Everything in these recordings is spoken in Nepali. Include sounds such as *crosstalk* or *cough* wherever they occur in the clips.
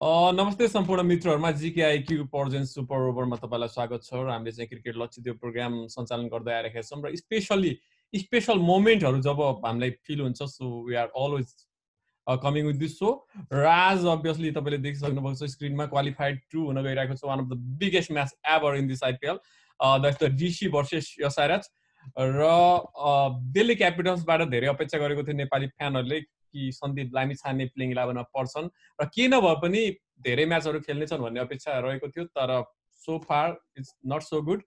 नमस्ते सम्पूर्ण मित्रहरूमा जिकेआइक्यू पर्जेन्स सुपर ओभरमा तपाईँलाई स्वागत छ र हामीले चाहिँ क्रिकेट लक्षित प्रोग्राम सञ्चालन गर्दै आइरहेका छौँ र स्पेसली स्पेसल मोमेन्टहरू जब हामीलाई फिल हुन्छ so we are always coming with this so र आज अभियसली तपाईँले देखिसक्नु भएको छ स्क्रिनमा क्वालिफाइड टु हुन गइरहेको छ one of the biggest match ever in this IPL that's the DC versus यसाराज र दिल्ली क्यापिटल्सबाट धेरै अपेक्षा गरेको थियो नेपाली फ्यानहरूले। कि सन्दीप लामी छाने प्लेइङ इलेभेनमा पर्छन् र के नभए पनि धेरै म्याचहरू खेल्नेछन् भन्ने अपेक्षा रहेको थियो तर so far it's not so good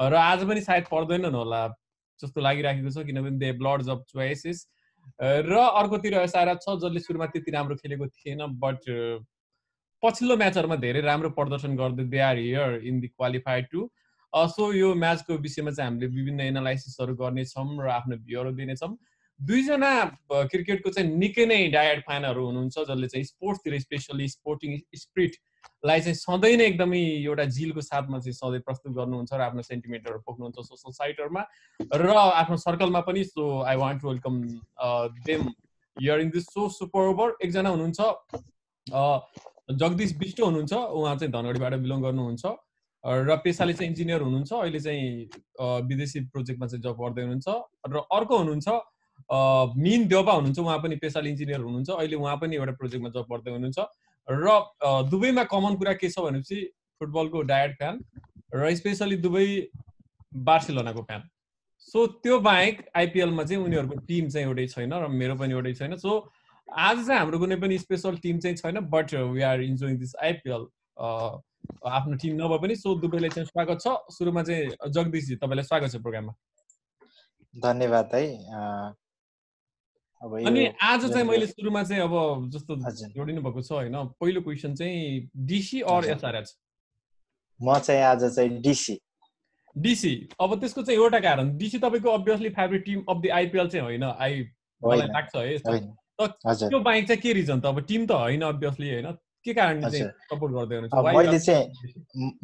र आज पनि सायद पर्दैनन् होला जस्तो लागिराखेको छ किनभने दे ब्लड्स अफ चोइसेस र अर्कोतिर यसा छ जसले सुरुमा त्यति राम्रो खेलेको थिएन बट पछिल्लो म्याचहरूमा धेरै राम्रो प्रदर्शन गर्दै they are here in the qualified to so यो म्याचको विषयमा चाहिँ हामीले विभिन्न एनालाइसिसहरू गर्नेछौँ र आफ्नो भ्यूहरू दिनेछौँ। दुईजना क्रिकेटको चाहिँ निकै नै डायड फ्यानहरू हुनुहुन्छ जसले चाहिँ स्पोर्ट्सतिर स्पेसली स्पोर्टिङ स्पिरिटलाई चाहिँ सधैँ नै एकदमै एउटा झिलको साथमा चाहिँ सधैँ प्रस्तुत गर्नुहुन्छ र आफ्नो सेन्टिमेन्टहरू पोख्नुहुन्छ सोसल साइटहरूमा र आफ्नो सर्कलमा पनि so I want to welcome them here in this so super over एकजना हुनुहुन्छ जगदीश विष्ट हुनुहुन्छ उहाँ चाहिँ धनगढीबाट बिलोङ गर्नुहुन्छ र पेसाले चाहिँ इन्जिनियर हुनुहुन्छ अहिले चाहिँ विदेशी प्रोजेक्टमा चाहिँ जब गर्दै हुनुहुन्छ र अर्को हुनुहुन्छ मिन देउपा हुनुहुन्छ उहाँ पनि पेसाल इन्जिनियर हुनुहुन्छ। अहिले उहाँ पनि एउटा प्रोजेक्टमा जब गर्दै हुनुहुन्छ। र दुबईमा कमन कुरा के छ भनेपछि फुटबलको डायट फ्यान र स्पेसली दुबई बार्सिलोनाको फ्यान। सो त्यो बाहेक आइपिएलमा चाहिँ उनीहरूको टिम चाहिँ एउटै छैन र मेरो पनि एउटै छैन। सो आज चाहिँ हाम्रो कुनै पनि स्पेसल टिम चाहिँ छैन but we are enjoying this IPL. आफ्नो टिम नभए पनि। सो दुबईलाई चाहिँ स्वागत छ। सुरुमा चाहिँ जगदीशजी तपाईँलाई स्वागत छ प्रोग्राममा। धन्यवाद है। अनि आज चाहिँ मैले सुरुमा चाहिँ अब जस्तो जोडिनु भएको छ होइन पहिलो क्वेसन चाहिँ डिसी अर एसआरएच म चाहिँ आज चाहिँ डिसी डिसी अब त्यसको चाहिँ एउटा कारण डिसी तपाईँको obviously favourite team of the IPL चाहिँ होइन आई मलाई लाग्छ है त्यो बाहेक चाहिँ के रिजन त? अब टिम त होइन अभियसली होइन। के कारणले चाहिँ सपोर्ट गर्दै हुनुहुन्छ? मैले चाहिँ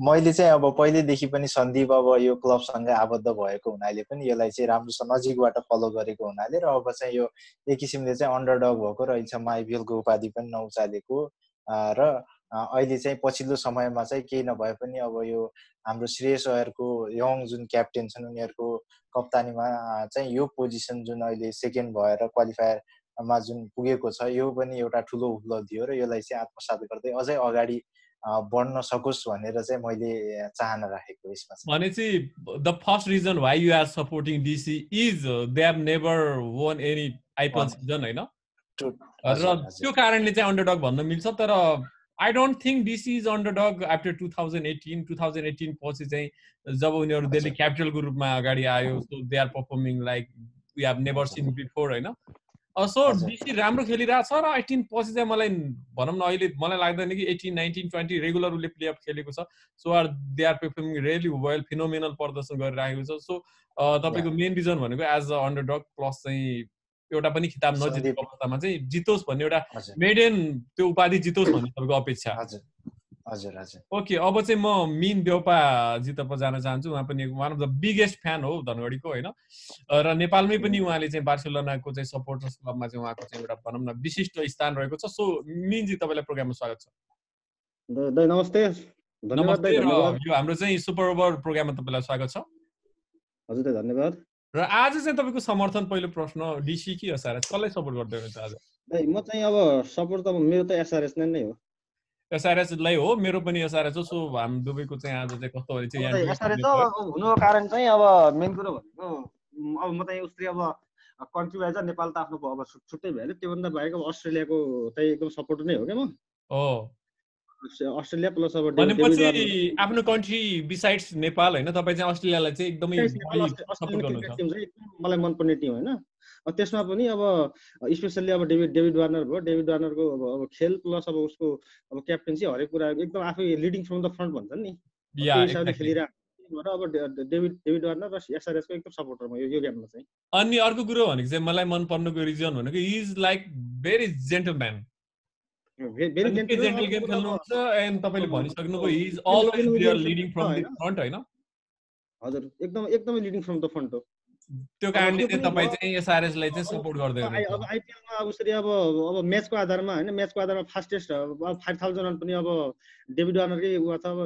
मैले चाहिँ अब पहिल्यैदेखि पनि सन्दीप अब यो क्लबसँगै आबद्ध भएको हुनाले पनि यसलाई चाहिँ राम्रोसँग नजिकबाट फलो गरेको हुनाले र अब चाहिँ यो एक किसिमले चाहिँ अन्डरडग भएको र अहिलेसम्म आइपिएलको उपाधि पनि नउचालेको र अहिले चाहिँ पछिल्लो समयमा चाहिँ केही नभए पनि अब यो हाम्रो श्रेयस अयरको यङ जुन क्याप्टेन छन् उनीहरूको कप्तानीमा चाहिँ यो पोजिसन जुन अहिले सेकेन्ड भएर क्वालिफायर मा जुन पुगेको छ। यो पनि एउटा ठुलो उपलब्धि हो र यसलाई चाहिँ आत्मसात गर्दै अझै अगाडि बढ्न सकोस् भनेर चाहिँ मैले चाहना राखेको यसमा भनेपछि the first reason why you are supporting DC is they have never won any IPL season होइन? र त्यो कारणले चाहिँ अन्डरडग भन्न मिल्छ तर I don't think DC is underdog after two thousand eighteen. Two thousand eighteen पछि चाहिँ जब उनीहरू दिल्ली क्यापिटलको रूपमा अगाडि आयो so they are performing like we have never seen before होइन? सो डिसी राम्रो खेलिरहेछ र एटिन पछि चाहिँ मलाई भनौँ न अहिले मलाई लाग्दैन कि एटिन नाइन्टिन ट्वेन्टी रेगुलर उसले प्लेअफ खेलेको छ। So are they are performing really well phenomenal प्रदर्शन गरिरहेको छ। सो तपाईँको मेन रिजन भनेको एज अ अन्डर प्लस चाहिँ एउटा पनि खिताब नजितेको अवस्थामा चाहिँ जितोस् भन्ने एउटा मेडेन त्यो उपाधि जितोस् भन्ने तपाईँको अपेक्षा। हजुर हजुर। ओके अब चाहिँ म मिन देउपाजीतर्फ जान चाहन्छु। उहाँ पनि one of the biggest fan हो धनगढीको होइन? र नेपालमै पनि उहाँले चाहिँ बार्सिलोनाको चाहिँ सपोर्टर्स क्लबमा चाहिँ उहाँको चाहिँ एउटा भनौँ न विशिष्ट स्थान रहेको छ। सो मिनजी तपाईँलाई प्रोग्राममा स्वागत छ। नमस्ते। नमस्ते यो हाम्रो चाहिँ सुपर ओभर प्रोग्राममा तपाईँलाई स्वागत छ। हजुर धन्यवाद। र आज चाहिँ तपाईँको समर्थन पहिलो प्रश्न डिसी कि एसआरएस कसलाई सपोर्ट गर्दै हुनुहुन्छ आज? म चाहिँ अब सपोर्ट त मेरो त एसआरएस नै नै हो। एसआरएसलाई हो मेरो पनि एसआरएस हो सो हामी दुबईको चाहिँ आज चाहिँ कस्तो भने चाहिँ एसआरएस हुनुको कारण चाहिँ अब मेन कुरो भनेको अब म चाहिँ उसले अब कन्ट्री वाइज नेपाल त आफ्नो अब छुट्टै भइहाल्यो त्योभन्दा बाहेक अब अस्ट्रेलियाको चाहिँ एकदम सपोर्ट नै हो क्या म। अस्ट्रेलिया प्लस अब भनेपछि आफ्नो कन्ट्री बिसाइड्स नेपाल होइन तपाईँ चाहिँ अस्ट्रेलियालाई चाहिँ एकदमै मलाई मनपर्ने टिम होइन। त्यसमा पनि अब स्पेसल्ली अब डेभिड डेभिड वार्नर भयो। डेभिड वार्नरको अब अब खेल प्लस अब उसको अब क्याप्टेन्सी हरेक कुरा एकदम आफै लिडिङ फ्रम द फ्रन्ट भन्छ नि। हिसाबले खेलिरहेको अब डेभिड डेभिड वार्नर र एसआरएसको एकदम सपोर्टर म यो गेममा चाहिँ। अनि अर्को कुरो भनेको चाहिँ मलाई मन पर्नुको रिजन भनेको is like very gentleman very gentle game खेल्नुहुन्छ एन्ड तपाईँले भनिसक्नुभयो is always leading from the front होइन? हजुर एकदम एकदमै लिडिङ फ्रम द फ्रन्ट हो। त्यो कारणले चाहिँ तपाईँ चाहिँ एसआरएसलाई चाहिँ सपोर्ट गर्दै अब आइपिएलमा उसरी अब अब म्याचको आधारमा होइन म्याचको आधारमा फास्टेस्ट अब फाइभ थाउजन्ड रन पनि अब डेभिड वार्नरकै ऊ छ अब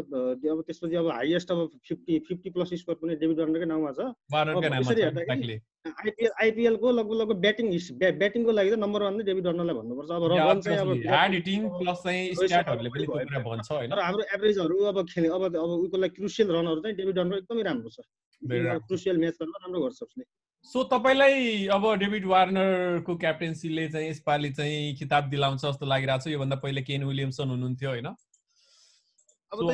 अब त्यसपछि अब हाइएस्ट अब फिफ्टी फिफ्टी प्लस स्कोर पनि डेभिड वार्नरकै नाउँमा छ। आइपिएल आइपिएलको लगभग लगभग ब्याटिङ ब्याटिङको लागि त नम्बर वान डेभिड वार्नरलाई भन्नुपर्छ। अब रन चाहिँ अब हाम्रो एभरेजहरू अब खेल्ने अब अब उयोको लागि क्रुसियल रनहरू चाहिँ डेभिड वार्नर एकदमै राम्रो छ। क्रुसियल म्याचहरूमा राम्रो गर्छ उसले। सो तपाईँलाई अब डेभिड वार्नरको क्याप्टेन्सीले चाहिँ यसपालि चाहिँ खिताब दिलाउँछ जस्तो लागिरहेको छ। योभन्दा पहिले केन विलियमसन हुनुहुन्थ्यो होइन? म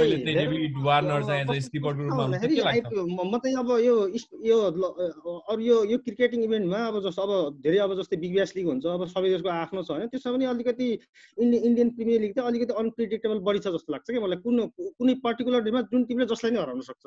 चाहिँ अब यो यो अरू यो यो क्रिकेटिङ इभेन्टमा अब जस्तो अब धेरै अब जस्तै बिग ब्यास लिग हुन्छ अब सबै देशको आफ्नो छ होइन? त्यसमा पनि अलिकति इन्डियन इन्डियन प्रिमियर लिग चाहिँ अलिकति अनप्रिडिक्टेबल बढी छ जस्तो लाग्छ कि मलाई। कुन कुनै पर्टिकुलर डेमा जुन टिमले जसलाई नै हराउन सक्छ।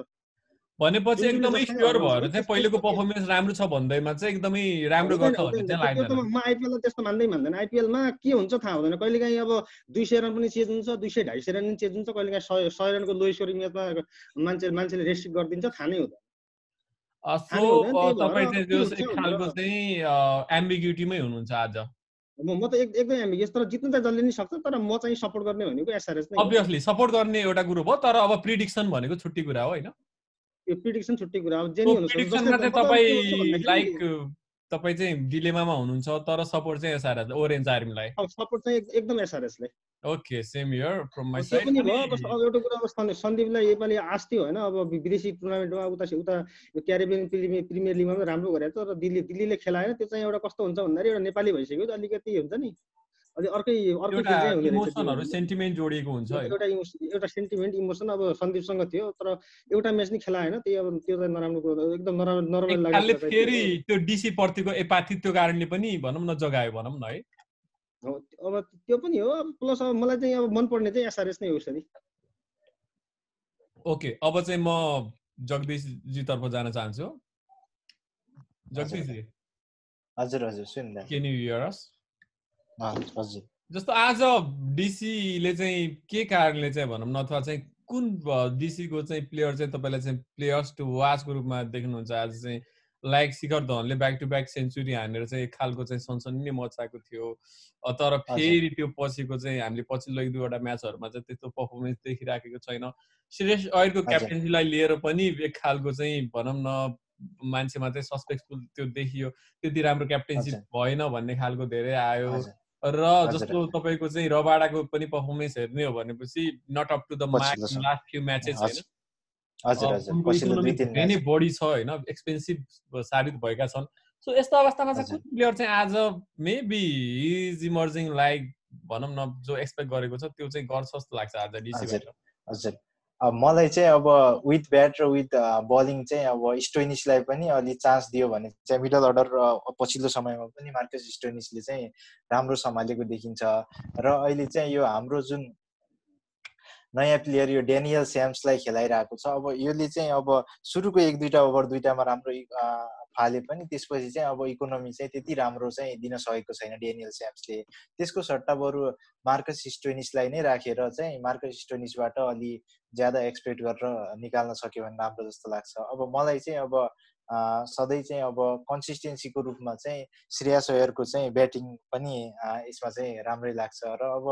भनेपछि एकदमै स्योर भएर चाहिँ पहिलेको पर्फर्मेन्स राम्रो छ भन्दैमा चाहिँ एकदमै राम्रो गर्छ भन्ने चाहिँ लाग्दैन म आइपिएलमा त्यस्तो मान्दै मान्दैन। आइपिएलमा के हुन्छ थाहा हुँदैन। कहिलेकाहीँ अब दुई सय रन पनि चेज हुन्छ दुई सय ढाई सय रन पनि चेज हुन्छ। कहिलेकाहीँ सय सय रनको लो स्कोरिङ म्याचमा मान्छे मान्छेले रेस्ट्रिक्ट गरिदिन्छ थाहा नै हुँदैन। तपाईँ चाहिँ एक खालको चाहिँ एम्बिग्युटीमै हुनुहुन्छ आज। म त एकदमै एम्बिगियस तर जित्नु त जसले नि सक्छ तर म चाहिँ सपोर्ट गर्ने भनेको एसआरएस नै अभियसली सपोर्ट गर्ने एउटा कुरो भयो तर अब प्रिडिक्सन भनेको छुट्टी कुरा हो होइन? यो प्रिडिक्सन छुट्टै कुरा अब जेनी हुनु तपाईँ लाइक तपाईँ चाहिँ डिलेमामा हुनुहुन्छ तर सपोर्ट चाहिँ एसआरएस ओरेन्ज आर्मीलाई सपोर्ट चाहिँ एकदम एसआरएसलाई okay same here from my side पनि भयो अब एउटा कुरा अब सन्दीपलाई योपालि आस्ति होइन अब विदेशी टुर्नामेन्टमा उता उता क्यारिबियन प्रिमियर लिगमा पनि राम्रो गरेको छ र दिल्ली दिल्लीले खेलाएन त्यो चाहिँ एउटा कस्तो हुन्छ भन्दाखेरि एउटा नेपाली भइसक्यो अलिकति हुन्छ नि। अर्कै अर्कै सेन्टिमेन्ट जोडिएको हुन्छ एउटा एउटा सेन्टिमेन्ट इमोसन अब सन्दीपसँग थियो तर एउटा म्याच नै खेलाएन त्यही अब त्यो चाहिँ नराम्रो कुरो एकदम नराम्रो नराम्रो लाग्यो फेरि त्यो डिसी प्रतिको एपाथित्वको कारणले पनि भनौँ न जगायो भनौँ न है। अब त्यो पनि हो प्लस अब मलाई चाहिँ अब मनपर्ने चाहिँ एसआरएस नै हो सरी ओके अब चाहिँ म जगदीशजीतर्फ जान चाहन्छु। जगदीशजी। हजुर हजुर सुन्दा। के न्यू इयर्स जस्तो आज डिसीले चाहिँ के कारणले चाहिँ भनौँ न अथवा चाहिँ कुन डिसीको चाहिँ प्लेयर चाहिँ तपाईँलाई चाहिँ प्लेयर्स टु वाचको रूपमा देख्नुहुन्छ? आज चाहिँ लाइक शिखर धवनले ब्याक टु ब्याक सेन्चुरी हानेर चाहिँ एक खालको चाहिँ सनसनी नै मचाएको थियो। तर फेरि त्यो पछिको चाहिँ हामीले पछिल्लो एक दुईवटा म्याचहरूमा चाहिँ त्यस्तो पर्फर्मेन्स देखिराखेको छैन। श्रेष अहिलेको क्याप्टेन्सीलाई लिएर पनि एक खालको चाहिँ भनौँ न मान्छेमा चाहिँ सस्पेक्टफुल त्यो देखियो। त्यति राम्रो क्याप्टेन्सी भएन भन्ने खालको धेरै आयो। र जस्तो तपाईँको चाहिँ रबाडाको पनि पर्फर्मेन्स हेर्ने हो भनेपछि not up to the last few matches होइन। नै बढी छ होइन एक्सपेन्सिभ साबित भएका छन्। सो यस्तो अवस्थामा चाहिँ कुन प्लेयर चाहिँ आज मेबी इज इमर्जिङ लाइक भनौँ न जो एक्सपेक्ट गरेको छ त्यो चाहिँ गर्छ जस्तो लाग्छ आज डिसीबाट हजुर। मलाई चाहिँ अब विथ ब्याट र विथ बलिङ चाहिँ अब स्टोइनिसलाई पनि अलि चान्स दियो भने चाहिँ मिडल अर्डर र पछिल्लो समयमा पनि मार्कस स्टोइनिसले चाहिँ राम्रो सम्हालेको देखिन्छ। र अहिले चाहिँ यो हाम्रो जुन नयाँ प्लेयर यो डेनियल स्याम्सलाई खेलाइरहेको छ अब यसले चाहिँ अब सुरुको एक दुईवटा ओभर दुइटामा राम्रो फाले पनि त्यसपछि चाहिँ अब इकोनोमी चाहिँ त्यति राम्रो चाहिँ दिन सकेको छैन डेनियल स्याम्सले त्यसको सट्टा बरु मार्कस स्टोनिसलाई नै राखेर चाहिँ मार्कस स्टोनिसबाट अलि ज्यादा एक्सपेक्ट गरेर निकाल्न सक्यो भने राम्रो जस्तो लाग्छ। अब मलाई चाहिँ अब सधैँ चाहिँ अब कन्सिस्टेन्सीको रूपमा चाहिँ श्रेया सोयरको चाहिँ ब्याटिङ पनि यसमा चाहिँ राम्रै लाग्छ। र अब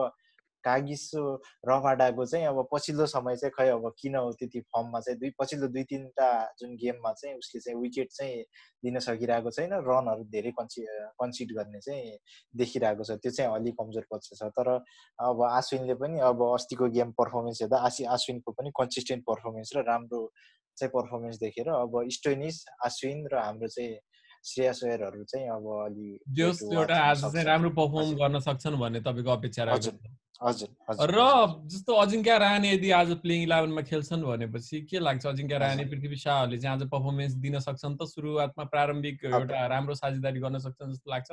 कागिसो रमाडाको चाहिँ अब पछिल्लो समय चाहिँ खै अब किन हो त्यति फर्ममा चाहिँ दुई पछिल्लो दुई तिनवटा जुन गेममा चाहिँ उसले चाहिँ विकेट चाहिँ दिन सकिरहेको छैन रनहरू धेरै कन्सि कन्सिड गर्ने चाहिँ देखिरहेको छ त्यो चाहिँ अलिक कमजोर पक्ष छ। तर अब आश्विनले पनि अब अस्तिको गेम पर्फर्मेन्स हेर्दा आसी आश्विनको पनि कन्सिस्टेन्ट पर्फर्मेन्स र राम्रो चाहिँ पर्फर्मेन्स देखेर अब स्टोनिस आश्विन र हाम्रो चाहिँ श्रेया सोयरहरू चाहिँ अब अलि एउटा आज चाहिँ राम्रो पर्फर्म गर्न सक्छन् भन्ने तपाईँको अपेक्षा हजुर। र जस्तो अजिङ्क्य राणे यदि आज प्लेइङ इलेभेनमा खेल्छन् भनेपछि के लाग्छ अजिङ्क्य राणे पृथ्वी शाहहरूले चाहिँ आज पर्फर्मेन्स दिन सक्छन् त सुरुवातमा प्रारम्भिक एउटा राम्रो साझेदारी गर्न सक्छन् जस्तो लाग्छ?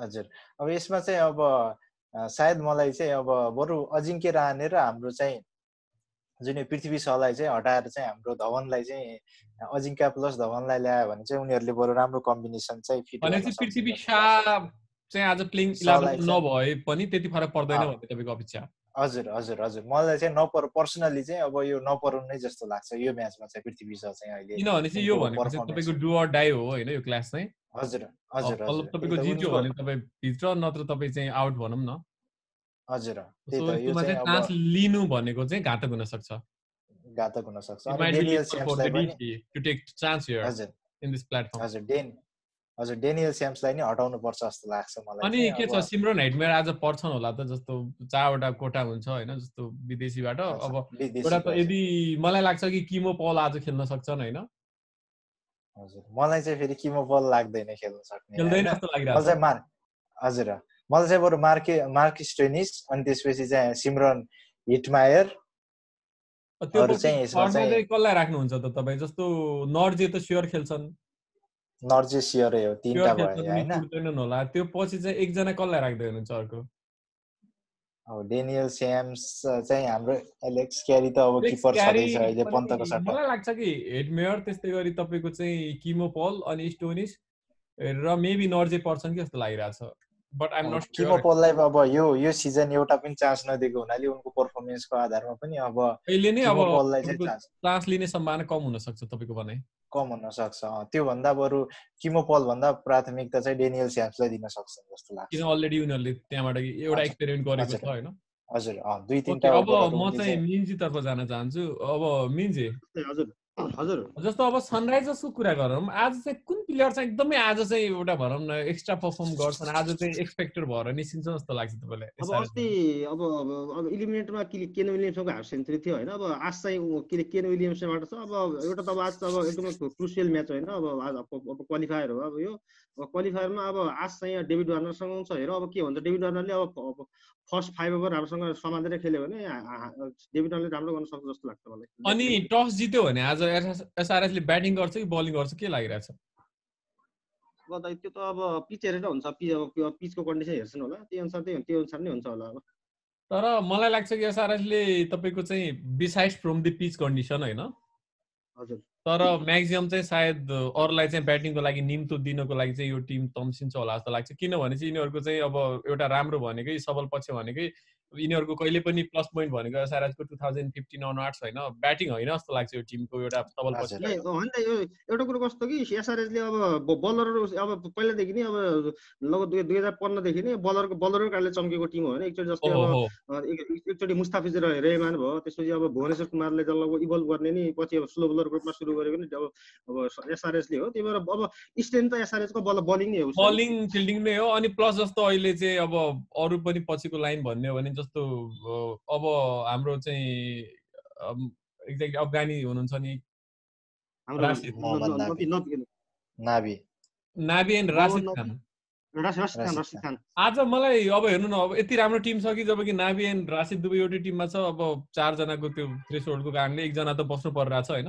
हजुर अब यसमा चाहिँ अब सायद मलाई चाहिँ अब बरु अजिङ्क्य राणे र हाम्रो चाहिँ जुन यो पृथ्वी सहलाई चाहिँ हटाएर चाहिँ हाम्रो धवनलाई चाहिँ अजिङ्क्य प्लस धवनलाई ल्यायो भने चाहिँ उनीहरूले बरु राम्रो कम्बिनेसन चाहिँ फिट पृथ्वी शाह चाहिँ आज प्लेइङ इलेभेन नभए पनि त्यति फरक पर्दैन भन्ने तपाईँको अपेक्षा। हजुर हजुर हजुर। मलाई चाहिँ नपर पर्सनली चाहिँ अब यो नपराउनु नै जस्तो लाग्छ। यो म्याचमा चाहिँ पृथ्वीसँग चाहिँ अहिले किनभने चाहिँ यो भनेको चाहिँ तपाईँको डु अर डाई हो होइन यो क्लास चाहिँ। हजुर हजुर तपाईँको जित्यो भने तपाईँ भित्र नत्र तपाईँ चाहिँ आउट भनौँ न। हजुर चान्स लिनु भनेको चाहिँ घातक हुन सक्छ घातक हुन सक्छ. हजुर डेन हजुर डेनियल स्याम्सलाई नि हटाउनु पर्छ जस्तो लाग्छ मलाई अनि। के छ सिमरन हेटमेयर आज पर्छन् होला त जस्तो चारवटा कोटा हुन्छ होइन जस्तो विदेशीबाट अब एउटा त। यदि मलाई लाग्छ कि किमो पल आज खेल्न सक्छन् होइन हजुर मलाई चाहिँ फेरि किमो बल लाग्दैन खेल्न सक्ने खेल्दैन? जस्तो लागिरहेको मार हजुर मलाई चाहिँ बरु मार्के मार्किस टेनिस अनि त्यसपछि चाहिँ सिमरन हिटमायर त्यो चाहिँ कसलाई राख्नुहुन्छ त तपाईँ जस्तो नर्जे त स्योर खेल्छन् नर्जे सियरै हो तिनवटा भयो होइन? होला। त्यो पछि चाहिँ एकजना कसलाई राख्दै हुनुहुन्छ अर्को? अब डेनियल स्याम्स चाहिँ हाम्रो एलेक्स क्यारी त अब किपर छँदैछ अहिले पनि पन्तको सट्टा। मलाई लाग्छ कि हेडमेयर त्यस्तै गरी तपाईँको चाहिँ किमो पल अनि स्टोनिस र मेबी नर्जे पर्छन् कि जस्तो लागिरहेछ बट आइम नट किमो पोललाई अब यो यो सिजन एउटा पनि चान्स नदिएको हुनाले उनको पर्फर्मेन्सको आधारमा पनि अब अहिले नै अब चान्स। लिने सम्भावना कम हुन सक्छ तपाईँको भनाइ। कम हुन सक्छ अँ, त्योभन्दा बरु किमो पोल भन्दा प्राथमिकता चाहिँ डेनियल स्याम्सलाई दिन सक्छन् जस्तो लाग्छ। किन अलरेडी उनीहरूले त्यहाँबाट एउटा एक्सपेरिमेन्ट गरेको। छ होइन? हजुर। अँ, दुई तिनवटा अब म चाहिँ- मिन्जीतर्फ जान चाहन्छु। अब मिन्जे। हजुर। हजुर जस्तो अब सनराइजर्सको कुरा गरौँ आज चाहिँ कुन प्लेयर चाहिँ एकदमै आज चाहिँ एउटा भनौँ न एक्स्ट्रा पर्फर्म गर्छन् आज चाहिँ एक्सपेक्टेड भएर निस्किन्छ जस्तो लाग्छ तपाईँलाई अब? अस्ति अब अब इलिमिनेटमा के केन विलियम्सको हाफ सेन्चुरी थियो होइन अब आज चाहिँ ऊ के अरे केन विलियम्सबाट छ अब एउटा त अब आज अब एकदमै क्रुसियल म्याच होइन अब आज अब क्वालिफायर हो अब यो अब क्वालिफायरमा अब आज चाहिँ डेभिड वार्नरसँग छ हेर अब के भन्छ डेभिड वार्नरले अब फर्स्ट फाइभ ओभर राम्रोसँग समातेर खेल्यो भने आ- आ- आ- डेभिड वार्नरले राम्रो गर्न सक्छ जस्तो लाग्छ मलाई। अनि टस जित्यो भने आज एसआरएसले ब्याटिङ गर्छ कि बलिङ गर्छ? के लागिरहेछ? त्यो त अब पिच हेरेर हुन्छ पिचको कन्डिसन हेर्छन् होला। त्यही अनुसार त्यही त्यो अनुसार नै हुन्छ होला अब। तर मलाई लाग्छ कि एसआरएसले तपाईँको चाहिँ beside from the pitch condition होइन? तर म्याक्सिमम् चाहिँ सायद अरूलाई चाहिँ ब्याटिङको लागि निम्तो दिनको लागि चाहिँ यो टिम तम्सिन्छ होला जस्तो लाग्छ। किनभने चाहिँ यिनीहरूको चाहिँ अब एउटा राम्रो भनेकै सबल पक्ष भनेकै यिनीहरूको कहिले पनि प्लस पोइन्ट भनेको एसआरएचको टु थाउजन्ड फिफ्टिन अनवार्ड्स होइन ब्याटिङ होइन जस्तो लाग्छ यो टिमको एउटा सबल। ए, होइन त यो एउटा कुरो कस्तो कि एसआरएसले अब बलरहरू अब पहिलादेखि नै अब लगभग दुई दुई हजार पन्ध्रदेखि नै बलरको बलरको कारणले चम्केको टिम हो होइन। एकचोटि जस्तै अब हो। एकचोटि मुस्ताफिज र रेहमान भयो त्यसपछि अब भुवनेश्वर कुमारले जब इभल्भ गर्ने नि पछि अब स्लो बलर ग्रुपमा सुरु गरेको नि अब अब एसआरएसले हो। त्यही भएर अब स्ट्रेन्थ त एसआरएसको बल बलिङ नै हो। बलिङ फिल्डिङ नै हो। अनि प्लस जस्तो अहिले चाहिँ अब अरू पनि पछिको लाइन भन्ने हो भने जस्तो अब हाम्रो चाहिँ एक्ज्याक्ट अफगानी हुनुहुन्छ नि हाम्रो राशिद न- मोहम्मद न- नाबी। नबी- नबी- नाभी। नाबी एन्ड मोहम्मद राशिद नबी। खान। राशिद राशिद खान राशिद राशिद खान। आज मलाई अब हेर्नु न अब यति राम्रो टिम छ कि जब कि नाबी एन्ड राशिद दुवै एउटै टिममा छ अब चारजनाको त्यो थ्रेसोल्डको कारणले एकजना त बस्नु परिरहेछ होइन?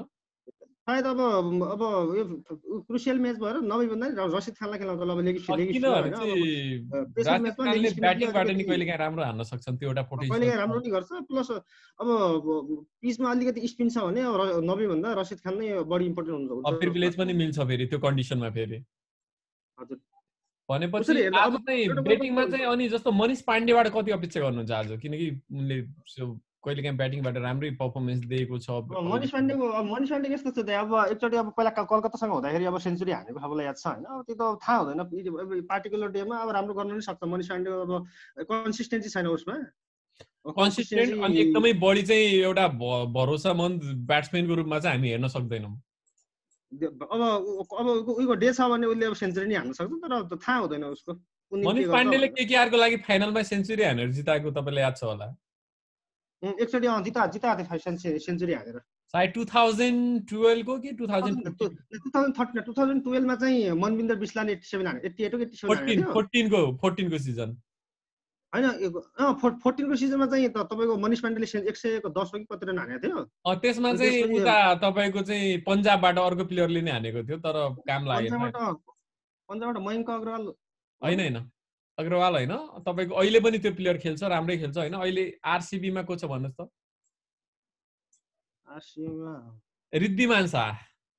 सायद अब अब यो क्रुसियल म्याच भएर नभई भन्दा नि रसिद खानलाई खेलाउँछ अब लेगी राम्रो हान्न सक्छन् त्यो एउटा कहिले पोटेन्सियल राम्रो नि गर्छ प्लस अब पिचमा अलिकति स्पिन छ भने अब र- नबी भन्दा रसिद खान नै बढी इम्पोर्टेन्ट हुन्छ प्रिभिलेज पनि मिल्छ फेरि त्यो कन्डिसनमा फेरि। हजुर। भनेपछि आज अब चाहिँ ब्याटिङमा चाहिँ अनि जस्तो मनिष पाण्डेबाट कति अपेक्षा गर्नुहुन्छ आज? किनकि उनले कहिले काहीँ ब्याटिङबाट राम्रै पर्फर्मेन्स दिएको छ। मनिष पाण्डेको मनिष पाण्डे कस्तो छ अब एकचोटि अब पहिला कलकत्तासँग हुँदाखेरि अब सेन्चुरी हानेको सबैलाई याद छ होइन? अब त्यो त थाहा हुँदैन पार्टिकुलर डेमा अब राम्रो गर्न नि सक्छ। मनिष पाण्डे अब कन्सिस्टेन्सी छैन उसमा। कन्सिस्टेन्ट अनि एकदमै बढी चाहिँ एउटा भरोसामन्द ब्याट्सम्यानको रूपमा चाहिँ हामी हेर्न सक्दैनौँ। अब अब उ- उहीको डे छ भने उसले अब सेन्चुरी नै हान्न सक्छ तर थाहा हुँदैन उसको। मनिष पाण्डेले। केकेआरको लागि फाइनलमा सेन्चुरी हानेर जिताएको तपाईँलाई याद छ होला? एकचोटि अँ, जिता जिताएको थियो सेन्चुरी सेन्चुरी हानेर सायद टु थाउजन्ड टुवेल्भको कि two thousand two thousand thirteen two thousand टुवेल्भमा चाहिँ मनविन्दर बिस्लाले एट्टी सेभेन हाने एट्टी एट एट्टी सेभेन फोर्टिनको फोर्टिनको सिजन होइन फोर्टिनको सिजनमा चाहिँ तपाईँको मनिष पाण्डेले एक सयको दस हो कि कति रन हानेको थियो? त्यसमा चाहिँ उता तपाईँको चाहिँ पन्जाबबाट अर्को प्लेयरले नै हानेको थियो तर काम पन्जाबबाट पन्जाबबाट मयङ्क अग्रवाल। होइन होइन। अग्रवाल होइन। तपाईँको अहिले पनि त्यो प्लेयर खेल्छ राम्रै खेल्छ होइन। अहिले आरसिबीमा को छ भन्नुहोस् त? आरसीमा रिद्धिमान शाह।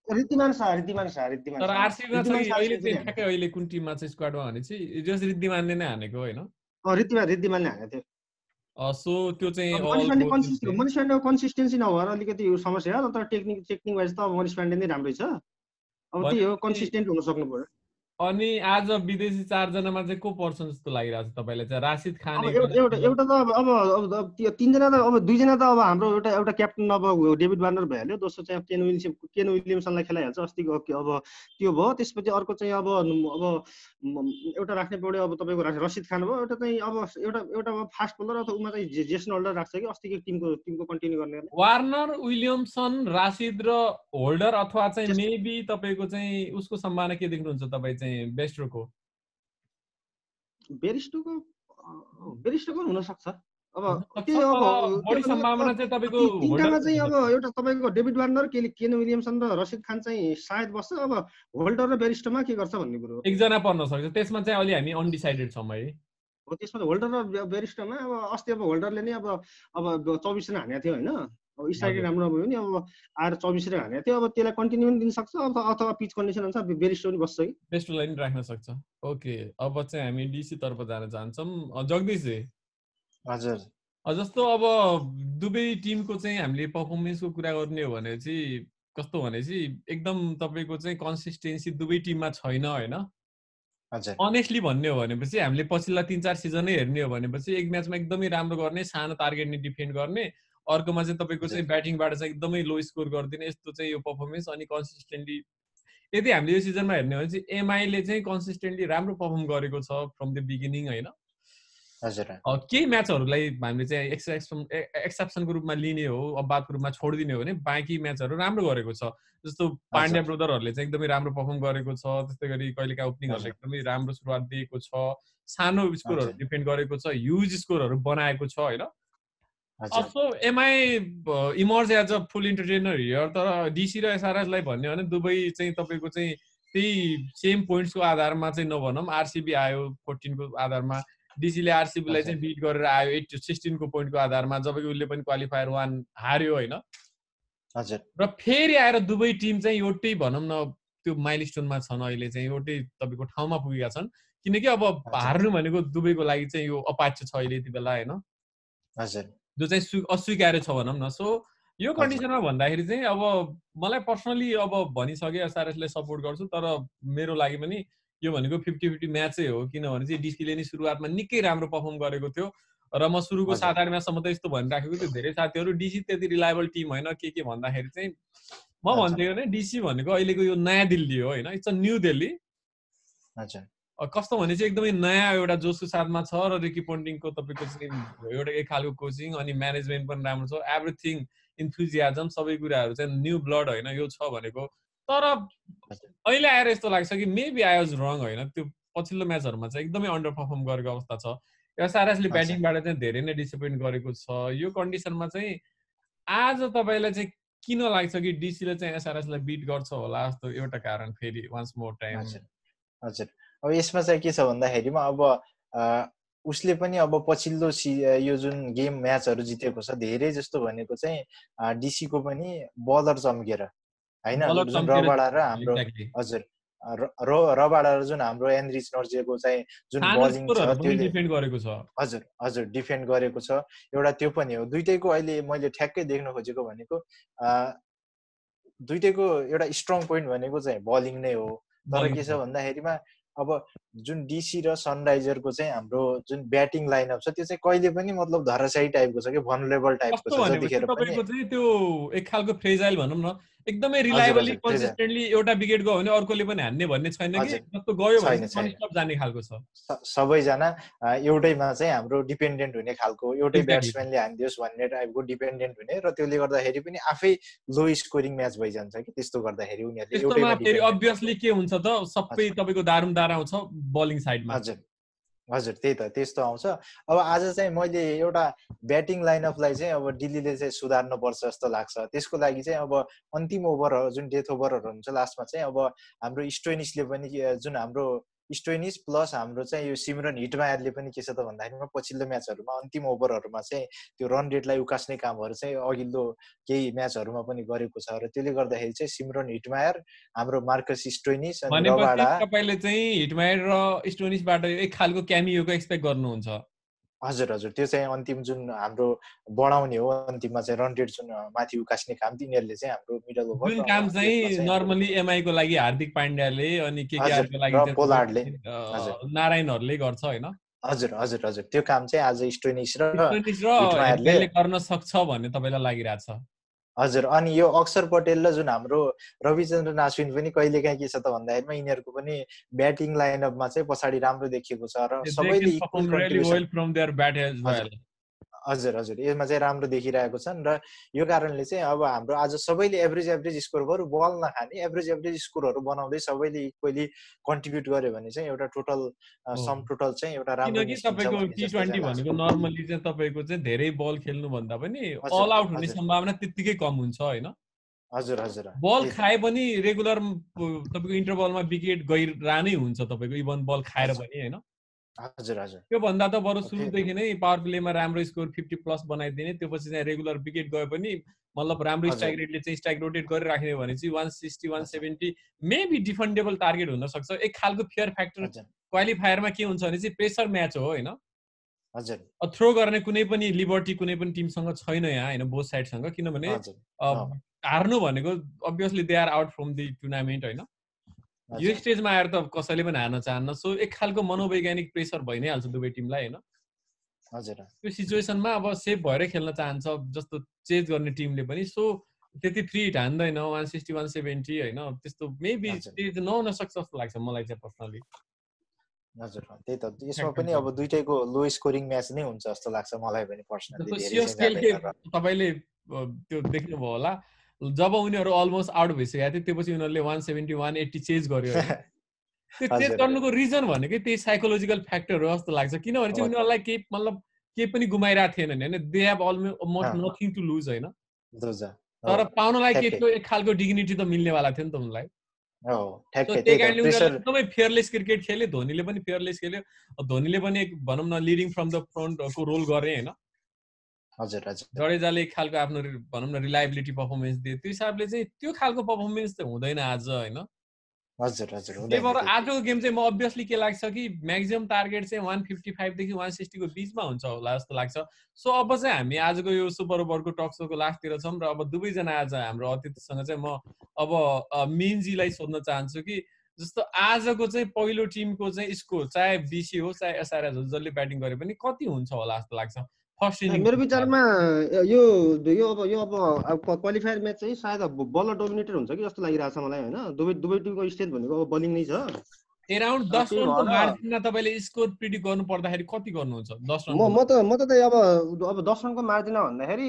ऋद्धिमान शाह ऋद्धिमान शाह ऋद्धिमान तर शाह। आरसिबीमा छ ऋद्धिमान कि शाह अहिले सेन्चुरी चाहिँ ठ्याक्कै अहिले कुन टिममा छ स्क्वाडमा भने चाहिँ जस रिद्धिमानले नै हानेको होइन। हानेको थियो। सो त्यो चाहिँ पाण्डेको कन्सिस्टेन्सी नभएर अलिकति समस्या हो तर टेक्निक टेक्निक वाइज त अब पाण्डे नै राम्रै छ। अब त्यही हो कन्सिस्टेन्ट हुन सक्नु पर्यो अनि आज विदेशी चारजनामा चाहिँ को पर्छ जस्तो लागिरहेको छ तपाईँलाई? चाहिँ राशिद खान एउटा एउटा त अब अब अब तिनजना त अब दुईजना त अब हाम्रो एउटा एउटा क्याप्टन अब डेभिड वार्नर भइहाल्यो। दोस्रो चाहिँ केन विलियम केन विलियमसनलाई खेलाइहाल्छ। अस्तिको अब त्यो भयो। त्यसपछि अर्को चाहिँ अब अब एउटा राख्ने पऱ्यो अब तपाईँको रसिद खान भयो। एउटा चाहिँ अब एउटा एउटा फास्ट बोलर अथवा उमा चाहिँ जेसन होल्डर राख्छ कि अस्तिको टिमको टिमको कन्टिन्यू गर्ने वार्नर विलियमसन राशिद र होल्डर अथवा चाहिँ मेबी तपाईँको चाहिँ उसको सम्भावना के देख्नुहुन्छ तपाईँ चाहिँ? बेस्टरको? बेरिस्टोको बेरिस्टोको हुन सक्छ। अब त्यही अब बढी सम्भावना चाहिँ तपाईँको तिनटामा चाहिँ अब एउटा तपाईँको डेभिड वार्नर के केन विलियमसन र रसिद खान चाहिँ सायद बस्छ। अब होल्डर र बेरिस्टोमा के गर्छ भन्ने कुरो एकजना पर्न सक्छ। त्यसमा चाहिँ अहिले हामी अनडिसाइडेड छौँ है हो त्यसमा होल्डर र बेरिस्टोमा अब अस्ति अब होल्डरले नै अब अब चौबिस रन हानेको थियो होइन। अब स्ट्राइक राम्रो नभयो भने अब आएर चौबिस रन हानेको थियो अब त्यसलाई कन्टिन्यू पनि दिन सक्छ अथवा पिच कन्डिसन अनुसार बेरिस्टो पनि बस्छ कि। बेस्टोलाई पनि राख्न सक्छ। ओके अब चाहिँ हामी डिसी तर्फ जान चाहन्छौँ। जगदीश हजुर। जस्तो अब दुवै टिमको चाहिँ हामीले पर्फर्मेन्सको कुरा गर्ने हो भने चाहिँ कस्तो भनेपछि एकदम तपाईँको चाहिँ कन्सिस्टेन्सी दुवै टिममा छैन होइन? अनेस्टली भन्ने हो भनेपछि हामीले पछिल्ला तिन चार सिजनै हेर्ने हो भनेपछि एक म्याचमा एकदमै राम्रो गर्ने सानो टार्गेटले डिफेन्ड गर्ने अर्कोमा चाहिँ तपाईँको चाहिँ ब्याटिङबाट चाहिँ एकदमै लो स्कोर गरिदिने यस्तो चाहिँ यो पर्फर्मेन्स अनि कन्सिस्टेन्टली यदि हामीले यो सिजनमा हेर्ने हो भने चाहिँ एमआईले चाहिँ कन्सिस्टेन्टली राम्रो पर्फर्म गरेको छ फ्रम द बिगिनिङ होइन? केही म्याचहरूलाई हामीले चाहिँ एक्सेप्सन एक्सेप्सनको रूपमा लिने हो अबादको रूपमा छोडिदिने हो भने बाँकी म्याचहरू राम्रो गरेको छ। जस्तो पाण्ड्या ब्रदरहरूले चाहिँ एकदमै राम्रो पर्फर्म गरेको छ त्यस्तै गरी कहिलेका ओपनिङहरूले एकदमै राम्रो सुरुवात दिएको छ सानो स्कोरहरू डिपेन्ड गरेको छ ह्युज स्कोरहरू बनाएको छ होइन? Also MI emerge as a full entertainer here तर डिसी र एसआरएसलाई भन्यो भने दुबई चाहिँ तपाईँको चाहिँ त्यही सेम पोइन्ट्सको आधारमा चाहिँ नभनौँ आरसिबी आयो फोर्टिनको आधारमा डिसीले आरसिबीलाई चाहिँ बिट गरेर आयो एट सिक्सटिनको पोइन्टको आधारमा जबकि उसले पनि क्वालिफायर वान हार्यो होइन। र फेरि आएर दुवै टिम चाहिँ एउटै भनौँ न त्यो माइल स्टोनमा छन् अहिले चाहिँ एउटै तपाईँको ठाउँमा पुगेका छन्। किनकि अब हार्नु भनेको दुबईको लागि चाहिँ यो अपाच्य छ अहिले यति बेला होइन? जो चाहिँ अस्वीकार्य छ भनौँ न। सो यो कन्डिसनमा भन्दाखेरि चाहिँ अब मलाई पर्सनली अब भनिसकेँ एसआरएसलाई सपोर्ट गर्छु तर मेरो लागि पनि यो भनेको फिफ्टी फिफ्टी म्याचै हो। किनभने चाहिँ डिसीले नै सुरुवातमा निकै राम्रो पर्फर्म गरेको थियो र म सुरुको सात आठ म्याचसम्म त यस्तो भनिराखेको थियो। धेरै साथीहरू डिसी त्यति रिलायबल टिम होइन के के भन्दाखेरि चाहिँ म भन्थेँ भने डिसी भनेको अहिलेको यो नयाँ दिल्ली हो होइन। It's a New Delhi. कस्तो भने चाहिँ एकदमै नयाँ एउटा जोसको साथमा छ र रिकी पोन्टिङको तपाईँको चाहिँ एउटा एक खालको कोचिङ अनि म्यानेजमेन्ट पनि राम्रो छ। एभ्रिथिङ इन्थुजियाजम सबै कुराहरू चाहिँ न्यू ब्लड होइन यो छ भनेको। तर अहिले आएर यस्तो लाग्छ कि मेबी आई वाज रङ होइन त्यो पछिल्लो म्याचहरूमा चाहिँ एकदमै अन्डर पर्फर्म गरेको अवस्था छ। एसआरएसले ब्याटिङबाट चाहिँ धेरै नै डिसिप्लिन गरेको छ। यो कन्डिसनमा चाहिँ आज तपाईँलाई चाहिँ किन लाग्छ कि डिसीले चाहिँ एसआरएसलाई बिट गर्छ होला जस्तो एउटा कारण फेरि वान्स मोर टाइम हजुर। अब यसमा चाहिँ के छ भन्दाखेरिमा अब उसले पनि अब पछिल्लो सि यो जुन गेम म्याचहरू जितेको छ धेरै जस्तो भनेको चाहिँ डिसीको पनि बलर चम्केर होइन? रबाडा र हाम्रो हजुर र रबाडा र जुन हाम्रो एनरिच नर्जेको चाहिँ जुन बलिङ छ त्यो हजुर हजुर डिफेन्ड गरेको छ। एउटा त्यो पनि हो। दुइटैको अहिले मैले ठ्याक्कै देख्न खोजेको भनेको दुइटैको एउटा स्ट्रङ पोइन्ट भनेको चाहिँ बलिङ नै हो। तर के छ भन्दाखेरिमा अब जुन डिसी र सनराइजरको चाहिँ हाम्रो जुन ब्याटिङ लाइनअप छ त्यो चाहिँ कहिले पनि मतलब धराशायी टाइपको छ कि भनरेबल टाइपको छ त्यो एक खालको फ्रेजाइल भनौँ न एकदमै रिलायबली कन्सिस्टेन्टली एउटा विकेट गयो भने अर्कोले पनि हान्ने भन्ने छैन कि? जस्तो गयो भने जाने खालको छ। सबैजना एउटैमा चाहिँ हाम्रो डिपेन्डेन्ट हुने खालको एउटै ब्याट्सम्यानले हानिदियोस् भन्ने टाइपको डिपेन्डेन्ट हुने र त्यसले गर्दाखेरि पनि आफै लो स्कोरिङ म्याच भइजान्छ कि त्यस्तो गर्दाखेरि उनीहरूले अभियसली के हुन्छ त? सबै तपाईँको दारुमदार आउँछ बलिङ साइडमा। हजुर। हजुर त्यही त त्यस्तो आउँछ। अब आज चाहिँ मैले एउटा ब्याटिङ लाइनअपलाई चाहिँ अब दिल्लीले चाहिँ सुधार्नुपर्छ जस्तो लाग्छ। त्यसको लागि चाहिँ अब अन्तिम ओभरहरू जुन डेथ ओभरहरू हुन्छ लास्टमा चाहिँ अब हाम्रो स्टोइनिसले पनि जुन हाम्रो स्टोइनिस प्लस हाम्रो चाहिँ यो सिमरन हिटमायरले पनि के छ त भन्दाखेरिमा पछिल्लो म्याचहरूमा अन्तिम ओभरहरूमा चाहिँ त्यो रन रेटलाई उकास्ने कामहरू चाहिँ अघिल्लो केही म्याचहरूमा पनि गरेको छ र त्यसले गर्दाखेरि चाहिँ सिमरन हिटमायर हाम्रो मार्कस स्टोइनिस तपाईँले चाहिँ हिटमायर र स्टोइनिसबाट एक खालको क्यामियोको एक्सपेक्ट गर्नुहुन्छ? हजुर हजुर। त्यो चाहिँ अन्तिम जुन हाम्रो बढाउने हो अन्तिममा चाहिँ रन रेट जुन माथि उकास्ने काम तिनीहरूले चाहिँ हाम्रो मिडल ओभर जुन काम चाहिँ नर्मली एमआईको लागि हार्दिक पाण्ड्याले अनि केकेआरको लागि पोलार्डले नारायणहरूले गर्छ होइन? हजुर हजुर हजुर। त्यो काम चाहिँ आज स्टोनिस र गर्न सक्छ भन्ने तपाईँलाई लागिरहेछ हजुर अनि यो अक्षर पटेल र जुन हाम्रो रविचन्द्रन अश्विन पनि कहिले काहीँ के छ त भन्दाखेरिमा यिनीहरूको पनि ब्याटिङ लाइनअपमा चाहिँ पछाडि राम्रो देखिएको छ र सबैले हजुर हजुर। यसमा चाहिँ राम्रो देखिरहेको छन् र यो कारणले चाहिँ अब हाम्रो आज सबैले एभरेज एभरेज स्कोर बरु बल नखाने एभरेज एभरेज स्कोरहरू बनाउँदै सबैले इक्वली कन्ट्रिब्युट गर्यो भने चाहिँ एउटा टोटल सम टोटल चाहिँ एउटा राम्रो तपाईँको टी ट्वेन्टी भनेको नर्मली चाहिँ तपाईँको चाहिँ धेरै बल खेल्नु भन्दा पनि अल आउट हुने सम्भावना त्यत्तिकै कम हुन्छ होइन? हजुर हजुर। बल खाए पनि रेगुलर तपाईँको इन्टरबलमा विकेट गइरहनै हुन्छ तपाईँको इभन बल खाएर पनि होइन? हजुर हजुर। त्यो भन्दा त बरु सुरुदेखि नै पावर प्लेमा राम्रो स्कोर फिफ्टी प्लस बनाइदिने त्यो पछि चाहिँ रेगुलर विकेट गए पनि मतलब राम्रो स्ट्राइक रेटले चाहिँ स्ट्राइक रोटेट गरिराख्ने भने चाहिँ one sixty one seventy maybe defendable target हुनसक्छ एक खालको फेयर फ्याक्टर क्वालिफायरमा के हुन्छ भने चाहिँ प्रेसर म्याच हो होइन? हजुर। थ्रो गर्ने कुनै पनि लिबर्टी कुनै पनि टिमसँग छैन यहाँ होइन? बोथ साइडसँग किनभने हार्नु भनेको obviously they are out from the tournament होइन? यो स्टेजमा आएर त कसैले पनि हार्न चाहन्न। सो एक खालको मनोवैज्ञानिक प्रेसर भइ नै हाल्छ दुवै टिमलाई होइन? हजुर। त्यो सिचुएसनमा अब सेफ भएरै खेल्न चाहन्छ जस्तो चेज गर्ने टिमले पनि। सो त्यति फ्री हिट हान्दैन वान सिक्सटी वान सेभेन्टी होइन? त्यस्तो मेबी चेज नहुन सक्छ जस्तो लाग्छ मलाई चाहिँ पर्सनली। हजुर त्यही त। यसमा पनि अब दुइटैको लो स्कोरिङ म्याच नै हुन्छ जस्तो लाग्छ मलाई पनि पर्सनली। तपाईँले त्यो देख्नुभयो होला। जब उनीहरू अलमोस्ट आउट भइसकेको थियो त्यसपछि उनीहरूले one seventy one eighty change गर्यो *laughs* त्यो चेन्ज गर्नुको रिजन भनेकै त्यही साइकोलोजिकल फ्याक्टर हो जस्तो लाग्छ। किनभने चाहिँ उनीहरूलाई केही मतलब केही पनि गुमाइरहेको थिएन होइन? They have almost nothing to lose होइन? तर पाउनलाई के थियो एक खालको डिग्निटी त मिल्नेवाला थियो नि त उनलाई। त्यही कारणले उनीहरूले एकदमै फेयरलेस क्रिकेट खेल्यो धोनीले पनि फेयरलेस खेल्यो। धोनीले पनि भनौँ न लिडिङ फ्रम द फ्रन्टको रोल गरे होइन? हजुर हजुर। जडेजाले एक खालको आफ्नो भनौँ न रिलायबिलिटी पर्फर्मेन्स दियो त्यो हिसाबले चाहिँ त्यो खालको पर्फर्मेन्स चाहिँ हुँदैन आज होइन? हजुर हजुर त्यही भएर आजको गेम चाहिँ म अभियसली के लाग्छ कि म्याक्सिमम् टार्गेट चाहिँ वान फिफ्टी फाइभदेखि वान सिक्सटीको बिचमा हुन्छ होला जस्तो लाग्छ। सो अब चाहिँ हामी आजको यो सुपर ओभरको टक सोको लास्टतिर छौँ र अब दुवैजना आज हाम्रो अतिथिसँग चाहिँ म अब मेनजीलाई सोध्न चाहन्छु कि जस्तो आजको चाहिँ पहिलो टिमको चाहिँ स्कोर चाहे बिसी होस् चाहे एसआरएस होस् जसले ब्याटिङ गरे पनि कति हुन्छ होला जस्तो लाग्छ? मेरो विचारमा यो यो अब यो अब क्वालिफायर म्याच चाहिँ सायद बलर डोमिनेटेड हुन्छ कि जस्तो लागिरहेको छ मलाई होइन। दुवै दुवै टिमको स्ट्रेन्थ भनेको अब बलिङ नै छ। एराउन्ड दस रनको मार्जिनमा तपाईँले स्कोर प्रिडिक्ट गर्नु पर्दाखेरि कति गर्नुहुन्छ? दस रन म त म त अब अब दस रनको मार्जिनमा भन्दाखेरि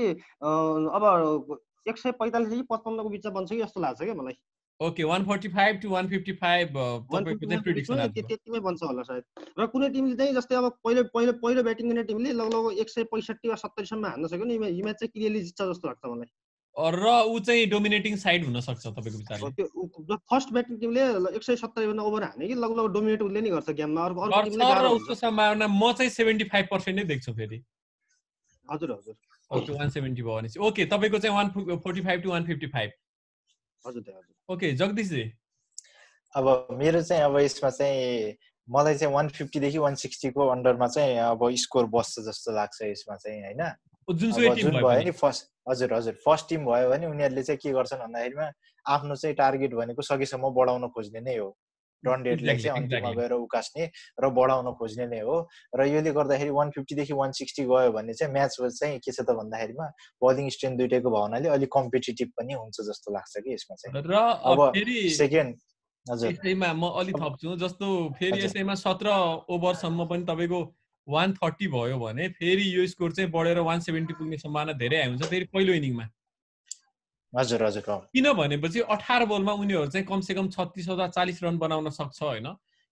अब एक सय पैँतालिसदेखि पचपन्नको बिचमा बन्छ कि जस्तो लाग्छ क्या मलाई। ओके 145 टु 155 तपाईँको चाहिँ प्रिडिक्सन त्यतिमै बन्छ होला सायद। र कुनै टिमले चाहिँ जस्तै अब पहिलो पहिलो पहिलो ब्याटिङ गर्ने टिमले लगभग एक सय पैँसठी वा सत्तरीसम्म हान्न सक्यो नि यो म्याच चाहिँ क्लियरली जित्छ जस्तो लाग्छ मलाई। र ऊ चाहिँ डोमिनेटिङ साइड हुन सक्छ तपाईँको विचारले त्यो फर्स्ट ब्याटिङ टिमले एक सय सत्तरी भन्दा ओभर हाने कि लगभग डोमिनेट उसले नै गर्छ गेममा। अर्को अर्को टिमले उसको सम्भावना म चाहिँ सेभेन्टी फाइभ पर्सेन्ट नै देख्छु फेरि। हजुर हजुर। ओके वान सेभेन्टी भयो भनेपछि ओके तपाईँको चाहिँ one forty five to one fifty five हजुर हजुर। ओके जगदीशजी अब मेरो चाहिँ अब यसमा चाहिँ मलाई चाहिँ वान फिफ्टीदेखि वान सिक्सटीको अन्डरमा चाहिँ अब स्कोर बस्छ जस्तो लाग्छ यसमा चाहिँ होइन? जुन भयो नि फर्स्ट हजुर हजुर फर्स्ट टिम भयो भने उनीहरूले चाहिँ के गर्छन् भन्दाखेरिमा आफ्नो चाहिँ टार्गेट भनेको सकेसम्म बढाउन खोज्ने नै हो। रन रेटलाई चाहिँ अन्तिममा गएर उकास्ने र बढाउन खोज्ने नै हो। र यसले गर्दाखेरि वान फिफ्टीदेखि वान सिक्सटी गयो भने चाहिँ म्याच चाहिँ के छ त भन्दाखेरिमा बलिङ स्ट्रेन्थ दुइटैको भावनाले अलिक कम्पिटेटिभ पनि हुन्छ जस्तो लाग्छ कि यसमा चाहिँ। र अब सेकेन्ड यसैमा म अलिक थप्छु जस्तो फेरि यसैमा सत्र ओभरसम्म पनि तपाईँको वान थर्टी भयो भने फेरि यो स्कोर चाहिँ बढेर वान सेभेन्टी पुग्ने सम्भावना धेरै हुन्छ फेरि पहिलो इनिङमा। हजुर हजुर किन भनेपछि अठार बलमा उनीहरू चाहिँ कमसे कम छत्तिस हजार चालिस रन बनाउन सक्छ होइन?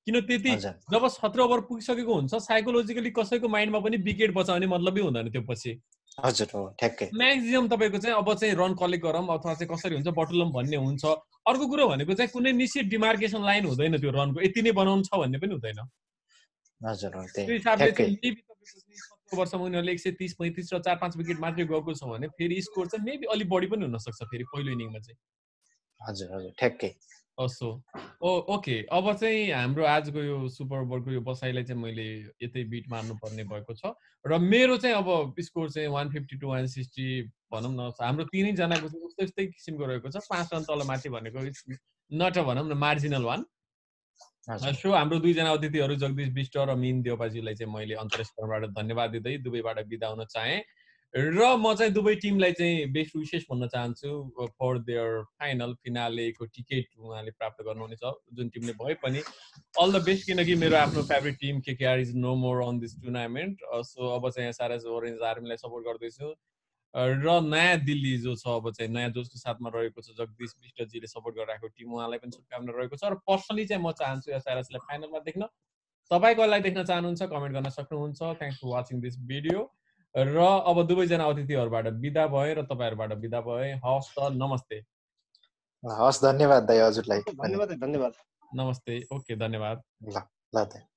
किन त्यति जब सत्र ओभर पुगिसकेको हुन्छ साइकोलोजिकली कसैको माइन्डमा पनि विकेट बचाउने मतलबै हुँदैन त्यो पछि। हजुर ठ्याक्कै। म्याक्सिमम् तपाईँको चाहिँ अब चाहिँ रन कलेक्ट गरौँ अथवा चाहिँ कसरी हुन्छ बटुलम भन्ने हुन्छ। अर्को कुरो भनेको चाहिँ कुनै निश्चित डिमार्केसन लाइन हुँदैन त्यो रनको यति नै बनाउनु छ भन्ने पनि हुँदैन। वर्षमा उनीहरूले एक सय तिस पैँतिस र चार पाँच विकेट मात्रै गएको छ भने फेरि स्कोर चाहिँ मेबी अलिक बढी पनि हुनसक्छ फेरि पहिलो इनिङमा चाहिँ। हजुर हजुर ठ्याक्कै। असो। ओ ओके अब चाहिँ हाम्रो आजको यो सुपर बोलको यो बसाइलाई चाहिँ मैले यतै बिट मार्नुपर्ने भएको छ। र मेरो चाहिँ अब स्कोर चाहिँ one fifty two one sixty भनौँ न हाम्रो तिनैजनाको चाहिँ उस्तै उस्तै किसिमको रहेको छ। पाँच रन तल माथि भनेको नट भनौँ न मार्जिनल वान। सो हाम्रो दुईजना अतिथिहरू जगदीश विष्ट र मिन देवपाजीलाई चाहिँ मैले अन्तरस्टरबाट धन्यवाद दिँदै दुबईबाट बिदा हुन चाहेँ। र म चाहिँ दुवै टिमलाई चाहिँ बेस्ट विशेष भन्न चाहन्छु फर देयर फाइनल फिनालेको टिकट उहाँले प्राप्त गर्नुहुनेछ जुन टिमले भए पनि। अल द बेस्ट किनकि मेरो आफ्नो favourite team KKR is no more in this tournament so अब चाहिँ एसआरएस ओरेन्ज आर्मीलाई सपोर्ट गर्दैछु। र नयाँ दिल्ली जो छ अब चाहिँ नयाँ जोसको साथमा रहेको छ जगदीश विष्टजीले सपोर्ट गरिरहेको टिम उहाँलाई पनि शुभकामना रहेको छ। र पर्सनली चाहिँ म चाहन्छु एसआरएसलाई फाइनलमा देख्न। तपाईँकोलाई देख्न चाहनुहुन्छ कमेन्ट गर्न सक्नुहुन्छ। Thanks for watching this video र अब दुवैजना अतिथिहरूबाट बिदा भए र तपाईँहरूबाट बिदा भए। हवस् त नमस्ते। हस् धन्यवाद दाइ हजुरलाई। धन्यवाद धन्यवाद। नमस्ते ओके धन्यवाद। ल ल